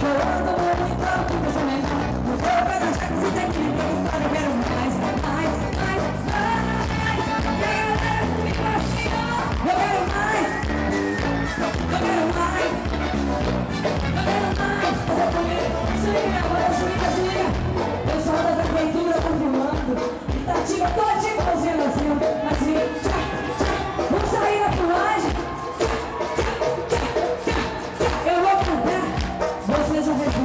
Quero andar, mas não tá com pensamento Não vou pagar já que você tem que limpar para ver o